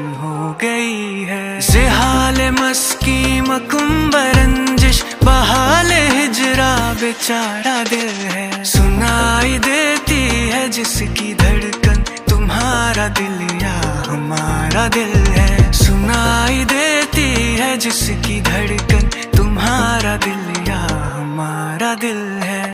हो गई है। जिहाल मस्की मकुम्बर बहाल हिजरा बेचारा दिल है। सुनाई देती है जिसकी धड़कन, तुम्हारा दिल या हमारा दिल है। सुनाई देती है जिसकी धड़कन, तुम्हारा दिल